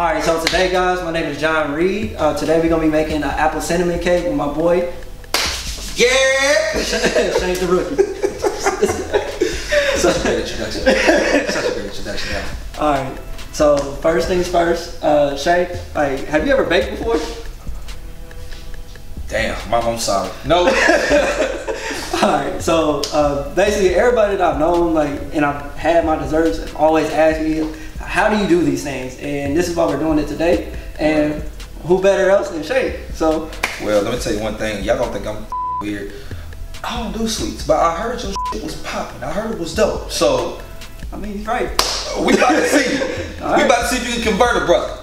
All right, so today, guys, my name is John Reed. Uh, today, we're gonna be making an apple cinnamon cake with my boy Yeah. Shane the rookie. Such a great introduction. Such a great introduction. Yeah. All right, so first things first, uh, Shane, like, have you ever baked before? Damn, mom, I'm sorry. No. All right, so uh, basically, everybody that I've known, like, and I've had my desserts, always asked me, "How do you do these things?" And this is why we're doing it today. And who better else than Shay? So, well, let me tell you one thing. Y'all don't think I'm weird. I don't do sweets, but I heard your shit was popping. I heard it was dope. So I mean, he's right. we about to see. We right. about to see if you can convert a brother.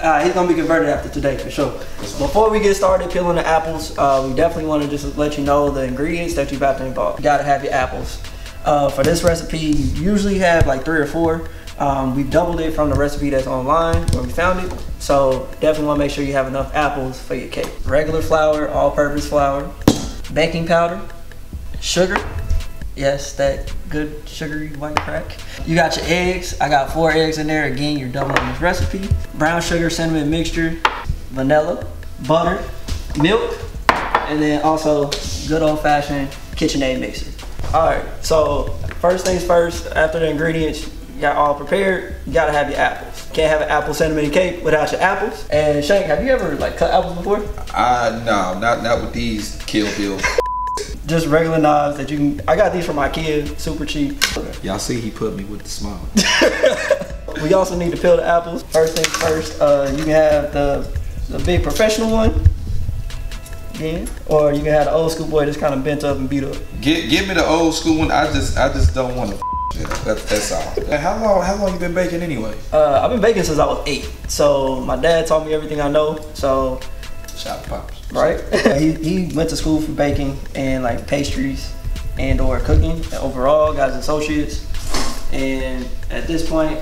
Uh, he's gonna be converted after today for sure. Before we get started peeling the apples, uh, we definitely want to just let you know the ingredients that you're about to involve. You gotta have your apples. Uh, for this recipe, you usually have like three or four. Um, we've doubled it from the recipe that's online where we found it. So definitely want to make sure you have enough apples for your cake. Regular flour, all-purpose flour, baking powder, sugar. Yes, that good sugary white crack. You got your eggs. I got four eggs in there. Again, you're doubling this recipe. Brown sugar, cinnamon mixture, vanilla, butter, milk, and then also good old fashioned KitchenAid mixer. All right, so first things first, after the ingredients got all prepared, you gotta have your apples. Can't have an apple cinnamon cake without your apples. And Shank, have you ever like cut apples before? Uh no, not not with these Kill Bill. Just regular knives that you can. I got these from IKEA, super cheap. Y'all see he put me with the smile. We also need to peel the apples. First things first, uh, you can have the the big professional one, again, or you can have the old school boy that's kind of bent up and beat up. Give, give me the old school one. I just I just don't want to. That's, that's all. And how long how long you been baking anyway? Uh, I've been baking since I was eight, so my dad taught me everything I know. So, Shot pops. right, he, he went to school for baking and like pastries and or cooking and overall, got his associates, and at this point,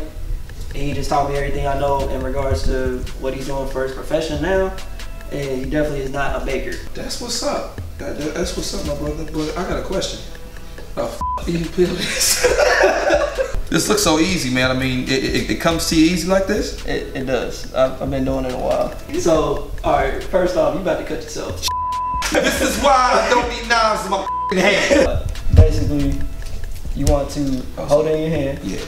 he just taught me everything I know in regards to what he's doing for his profession now. And he definitely is not a baker. That's what's up. That, that- that's what's up, my brother. But I got a question. How the f- you peel this? this looks so easy, man. I mean, it, it, it comes to you easy like this? It, it does. I've, I've been doing it a while. So, all right. First off, you about to cut yourself. this is why I don't need knives in my f***ing hand. Basically, you want to hold it in your hand Yeah.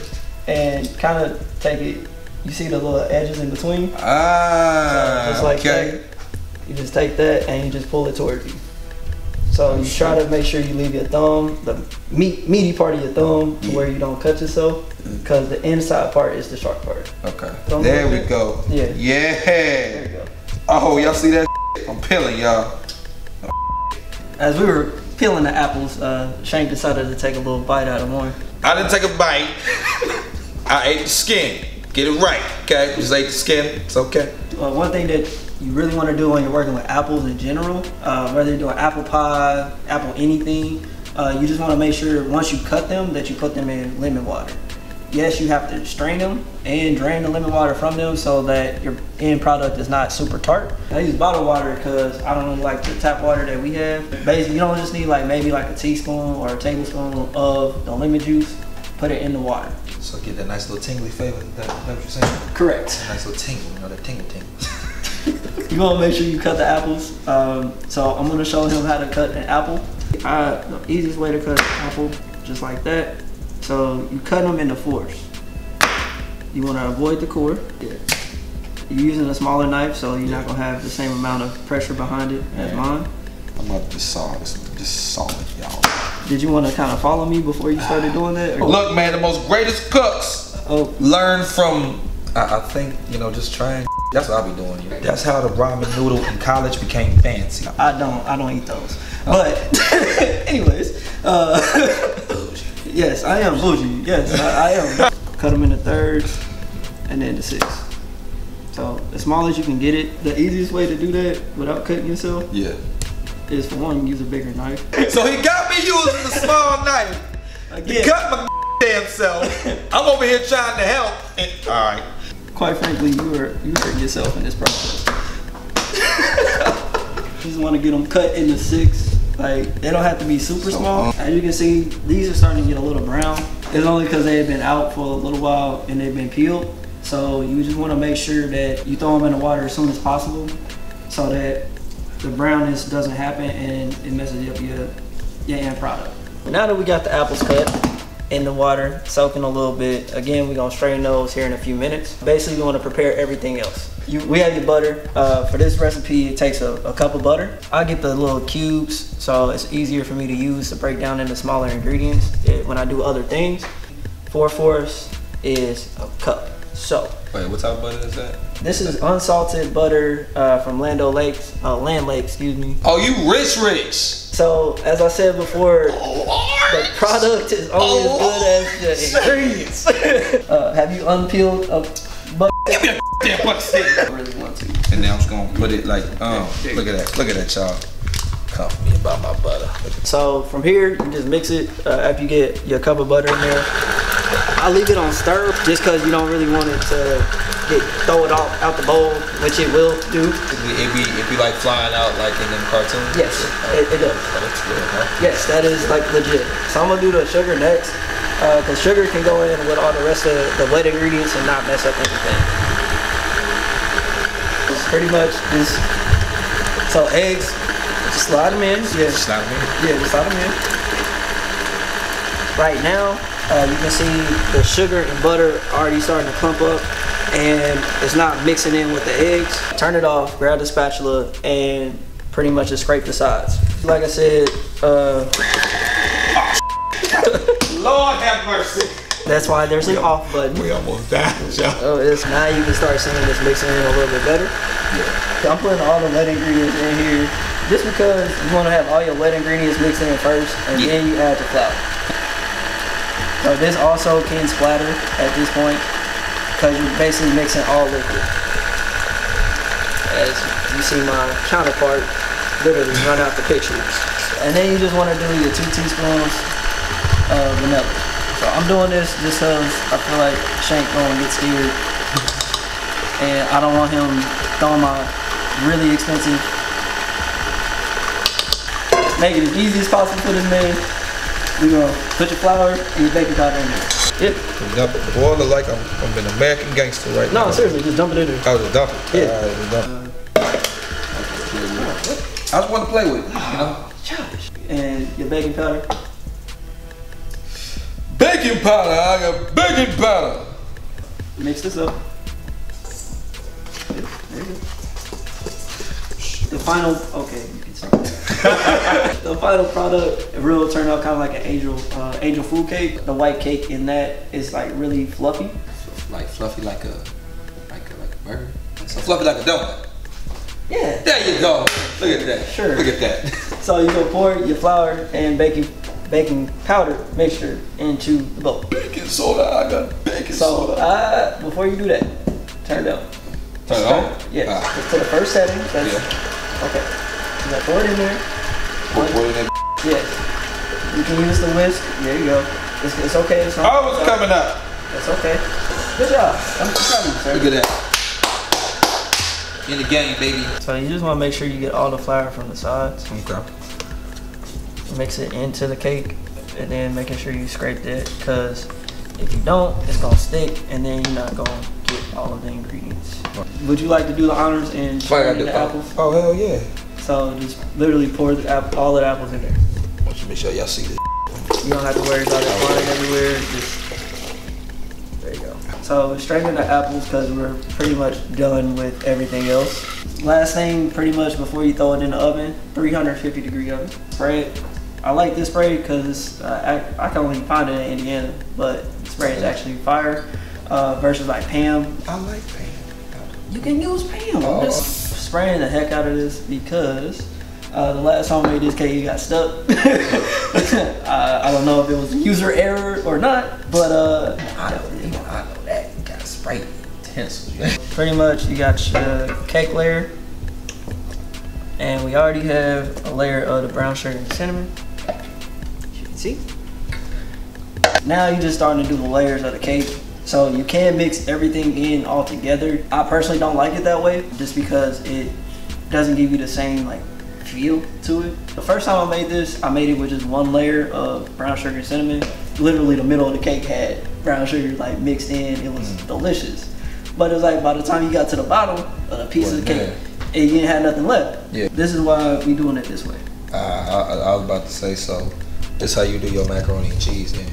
and kind of take it. You see the little edges in between? Ah, just like okay. that. You just take that and you just pull it towards you. So you try to make sure you leave your thumb, the meat, meaty part of your thumb, to Yeah. where you don't cut yourself, because the inside part is the sharp part. Okay. Thumb There we go. Yeah. There Yeah. you go. Oh, y'all see that? I'm peeling, y'all. As we were peeling the apples, uh, Shane decided to take a little bite out of one. I didn't take a bite. I ate the skin. Get it right, okay? Just ate the skin. It's okay. Uh, one thing that you really want to do when you're working with apples in general, uh, whether you're doing apple pie, apple anything, uh, you just want to make sure once you cut them that you put them in lemon water. Yes, you have to strain them and drain the lemon water from them so that your end product is not super tart. I use bottled water because I don't really like the tap water that we have. Basically, you don't just need like maybe like a teaspoon or a tablespoon of the lemon juice. Put it in the water. So get that nice little tingly flavor. That, that what you're saying? Correct. Nice little tingle, you know, that tingle tingle. You want to make sure you cut the apples. Um, so I'm going to show him how to cut an apple. Uh, the easiest way to cut an apple, just like that. So you cut them into fours. You want to avoid the core. You're using a smaller knife, so you're not going to have the same amount of pressure behind it as mine. I'm about to saw this, just saw it, y'all. Did you want to kind of follow me before you started doing that? Look, man, the most greatest cooks Oh, learn from. I, I think you know, just trying. That's what I be doing. You know? That's how the ramen noodle in college became fancy. I don't. I don't eat those. But, anyways, uh, yes, I am bougie. Yes, I, I am. Cut them into thirds, and then to six. So as small as you can get it. The easiest way to do that without cutting yourself Yeah. is for one, use a bigger knife. So he got me using the small knife to Again, cut my damn self. I'm over here trying to help. And, all right. Quite frankly, you are you hurt yourself in this process. You just want to get them cut into six. Like they don't have to be super small. As you can see, these are starting to get a little brown. It's only because they have been out for a little while and they've been peeled. So you just want to make sure that you throw them in the water as soon as possible, so that the brownness doesn't happen and it messes up your your end product. Now that we got the apples cut in the water, soaking a little bit, again we're gonna strain those here in a few minutes. Basically, we want to prepare everything else. You, we have your butter. Uh, for this recipe, it takes a, a cup of butter. I get the little cubes, so it's easier for me to use to break down into smaller ingredients it, when I do other things. Four fourths is a cup. So Wait, what type of butter is that? this is unsalted butter uh, from Land O'Lakes, uh, Land Lake, excuse me. Oh, you rich, rich. So as I said before, the product is only as good as the ingredients. uh, have you unpeeled a butter? Give me a damn bucket stick. I really want to. And now I'm just gonna put it like, um, look at that, look at that, y'all. To about my butter. So from here, you just mix it uh, after you get your cup of butter in there. I leave it on stir just because you don't really want it to get throw it out, out the bowl, which it will do. It be, it be like flying out like in them cartoons. Yes, it, it does. Oh, good, huh? Yes, that is like legit. So I'm gonna do the sugar next, because sugar can go in with all the rest of the wet ingredients and not mess up anything. It's pretty much just so eggs. Slide them in. Yeah, It's not me. yeah, just slide them in. Right now, uh, you can see the sugar and butter already starting to clump up, and it's not mixing in with the eggs. Turn it off. Grab the spatula and pretty much just scrape the sides. Like I said, uh, Lord have mercy. That's why there's an off button. We almost died, y'all. Oh, it's now you can start seeing this mixing in a little bit better. So I'm putting all the wet ingredients in here just because you want to have all your wet ingredients mixed in first and Yeah. then you add the flour. So this also can splatter at this point because you're basically mixing all liquid. As you see my counterpart literally run out the pictures. And then you just want to do your two teaspoons of vanilla. So I'm doing this just because I feel like Shank gonna get scared. And I don't want him throwing my really expensive. Make it as easy as possible for this man. We're gonna put your flour and your baking powder in there. Yep. Boy, look like I'm, I'm an American gangster right now. No, seriously, just dump it in there. I was a dumper. Yeah. I was a dumper. I just want to play with it, you know. And your baking powder. Baking powder, I got baking powder. Mix this up. There you go. The final, okay, you can see. the final product it will turn out kind of like an angel, uh, angel food cake. The white cake in that is like really fluffy. Like fluffy, like a, like a, like a burger. So fluffy like a donut. Yeah. There you go. Look at that. Sure. Look at that. So you go pour your flour and baking baking powder mixture into the bowl. baking soda. I got baking So soda. uh, before you do that, turn it on. Turn it on. Yeah. Ah. To the first setting. That's, Yeah. Okay. You gotta pour it in there. Pour- pour it in that. Yes. You can use the whisk. There you go. It's, it's okay. It's not, Oh, it's coming up. It's okay. Good job. I'm proud of you, sir. Look at that. In the game, baby. So you just want to make sure you get all the flour from the sides. Okay. Mix it into the cake, and then making sure you scrape it. Because if you don't, it's gonna stick, and then you're not gonna get all of the ingredients. Would you like to do the honors and I do? the apples? Oh, hell yeah. So just literally pour the all the apples in there. Want you make sure y'all see this. You don't have to worry about it flying everywhere. Just there you go. So we're straightening the apples because we're pretty much done with everything else. Last thing, pretty much before you throw it in the oven, 350 degree oven. Spray it. I like this spray because uh, I, I can only find it in Indiana, but the spray is actually fire uh, versus like Pam. I like Pam. You can use Pam. Oh. I'm just spraying the heck out of this because uh, the last time I made this cake, it got stuck. uh, I don't know if it was user error or not, but uh, I know, you know, I know that. You gotta spray the utensils. pretty much you got your cake layer, and we already have a layer of the brown sugar and cinnamon. As you can see. Now you're just starting to do the layers of the cake. So you can mix everything in all together. I personally don't like it that way, just because it doesn't give you the same like feel to it. The first time I made this, I made it with just one layer of brown sugar and cinnamon. Literally the middle of the cake had brown sugar like mixed in. It was delicious. But it was like by the time you got to the bottom of the piece of the cake, and you didn't have nothing left. Yeah. This is why we doing it this way. Uh, I, I was about to say so. This how you do your macaroni and cheese, then.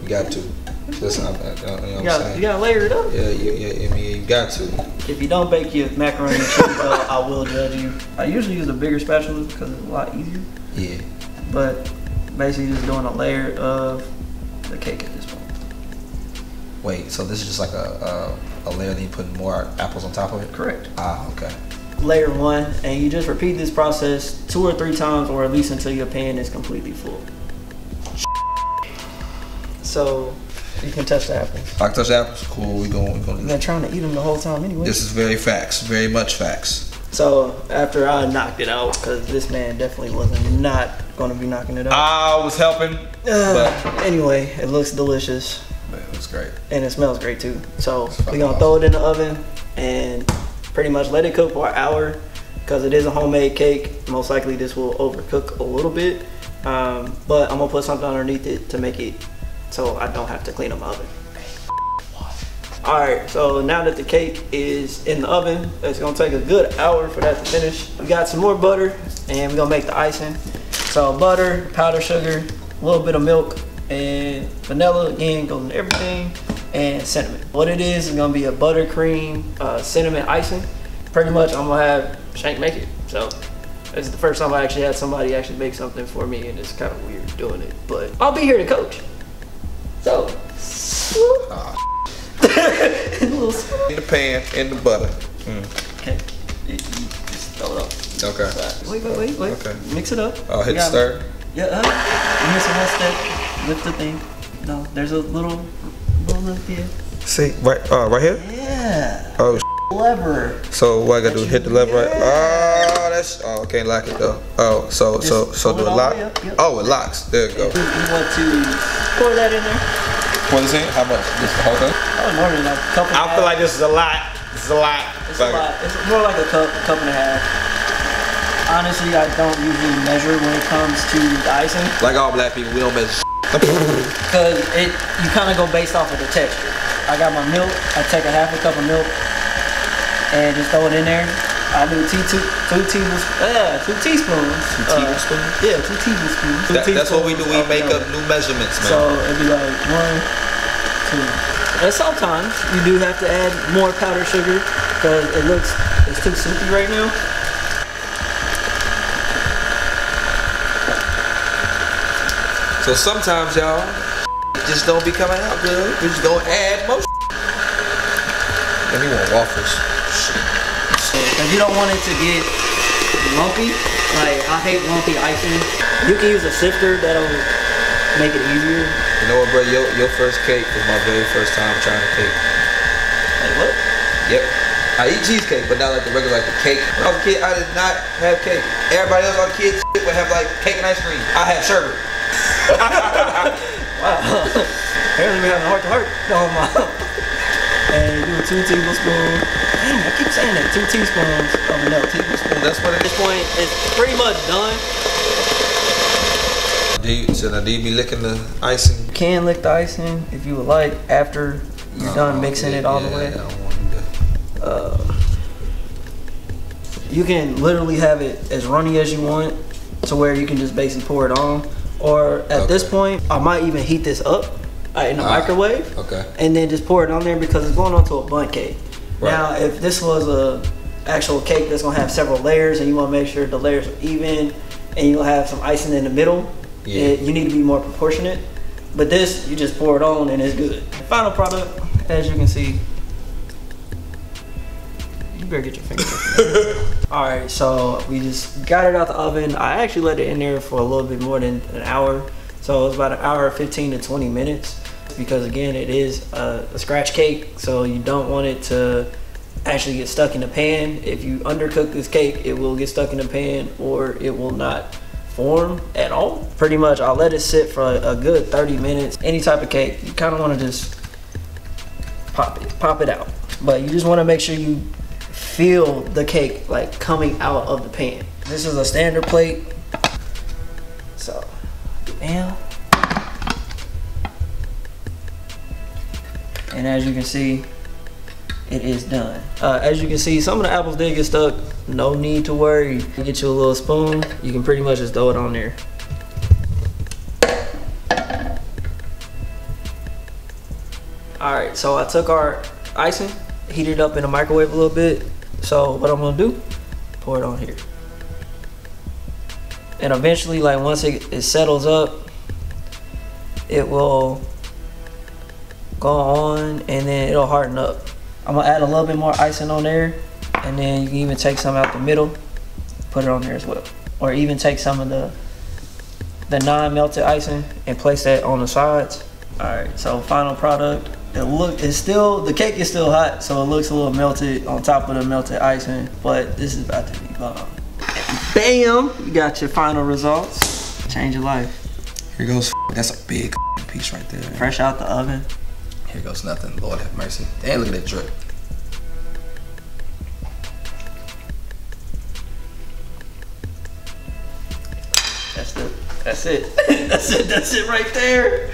You got to. That's not, uh, you know what You I'm got saying? you got to layer it up. Yeah, you, yeah, I mean, you got to. If you don't bake your macaroni and cheese, I will judge you. I usually use a bigger spatula because it's a lot easier. Yeah. But basically, just doing a layer of the cake at this point. Wait, so this is just like a, a, a layer, then you put more apples on top of it? Correct. Ah, okay. Layer one, and you just repeat this process two or three times, or at least until your pan is completely full. So you can touch the apples. I can touch the apples? Cool, we going, we going been trying to eat them the whole time anyway. This is very facts, very much facts. So after I knocked it out, because this man definitely wasn't not going to be knocking it out. I was helping, Uh, anyway, it looks delicious it looks great. and it smells great too. So we're gonna throw it in the oven and pretty much let it cook for an hour because it is a homemade cake. Most likely this will overcook a little bit, um, but I'm gonna put something underneath it to make it so I don't have to clean up oven. All right, so now that the cake is in the oven, it's gonna take a good hour for that to finish. We got some more butter and we're gonna make the icing. So butter, powdered sugar, a little bit of milk, and vanilla again goes in everything, and cinnamon. What it is is gonna be a buttercream uh, cinnamon icing. Pretty much I'm gonna have Shank make it. So this is the first time I actually had somebody actually make something for me and it's kind of weird doing it, but I'll be here to coach. So, little. In the pan, in the butter. Okay. You- you Just throw it up. Okay. Wait, wait, wait, wait. Okay. Mix it up. Oh, hit You got- stir. Yeah, uh, you miss one step. Lift the thing. No, there's a little, little lift here. See, right, uh, right here? Yeah. Oh, Lever. so what I gotta do, hit the lever right? Oh, that's, oh, I can't lock it though. Oh, so, so, Just so pull do it it lock? the up, yep. Oh, it locks. There you go. You, you want to pour that in there? What is it? How much? Just the whole thing? Oh, more than a couple. I feel like this is a lot. This is a lot. It's a lot. It's more like a cup, cup and a half. Honestly, I don't usually measure when it comes to the icing. Like all black people, we don't measure Cause it, you kind of go based off of the texture. I got my milk. I take a half a cup of milk and just throw it in there. I do two, two, two tablespoons. Yeah, two teaspoons. Two uh, tablespoons? yeah, two tablespoons. Two That, that's what we do. We teaspoons make milk. up new measurements, man. So it'd be like one, two. And sometimes you do have to add more powdered sugar because it looks it's too soupy right now. So sometimes y'all just don't be coming out good. We just gonna add more. And we want waffles. Because you don't want it to get lumpy. Like, I hate lumpy icing. You can use a sifter that'll make it easier. You know what, bro? Your, your first cake was my very first time trying a cake. Like, what? Yep. I eat cheesecake, but not like the regular, like the cake. When I was a kid, I did not have cake. Everybody else, all the kids, would have like cake and ice cream. I had sherbet. wow. Apparently we're having a heart to heart. No, my. And do two tablespoons. Dang, I keep saying that. Two teaspoons of vanilla. Tablespoon. That's what it At this point, it's pretty much done. Do you, so now do you be licking the icing? You can lick the icing if you would like after you're done mixing it all the way. I don't want to uh, you can literally have it as runny as you want to where you can just basically pour it on or at this point i might even heat this up uh, in the Ah, microwave okay. and then just pour it on there because it's going onto a bun cake Right. now if this was a actual cake that's going to have several layers and you want to make sure the layers are even and you'll have some icing in the middle Yeah. it- you need to be more proportionate but this you just pour it on and it's good final product as you can see you better get your fingers All right, so we just got it out the oven. I actually let it in there for a little bit more than an hour. So it was about an hour, 15 to 20 minutes. Because again, it is a, a scratch cake, so you don't want it to actually get stuck in the pan. If you undercook this cake, it will get stuck in the pan or it will not form at all. Pretty much, I'll let it sit for a, a good 30 minutes. Any type of cake, you kind of want to just pop it, pop it out. But you just want to make sure you feel the cake like coming out of the pan. This is a standard plate. So, bam. And as you can see, it is done. Uh, as you can see, some of the apples did get stuck. No need to worry. You get you a little spoon. You can pretty much just throw it on there. All right, so I took our icing, heated it up in the microwave a little bit. So what I'm gonna do, pour it on here. And eventually, like once it, it settles up, it will go on and then it'll harden up. I'm gonna add a little bit more icing on there and then you can even take some out the middle, put it on there as well. Or even take some of the the non-melted icing and place that on the sides. All right, so final product. It look, it's still, the cake is still hot, so it looks a little melted on top of the melted icing, but this is about to be bomb. Bam, you got your final results. Change your life. Here goes. That's a big piece right there. Fresh out the oven. Here goes nothing. Lord have mercy. Damn, look at that drip. That's the, that's it. that's it, that's it right there.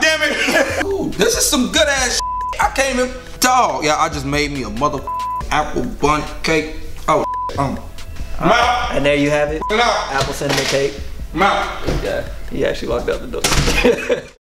Damn it! Ooh, this is some good ass. I came in dog. Yeah, I just made me a mother apple bun cake. Oh, um. Mouth. And there you have it. Mouth. Apple cinnamon cake. Mouth. Yeah, he actually walked out the door.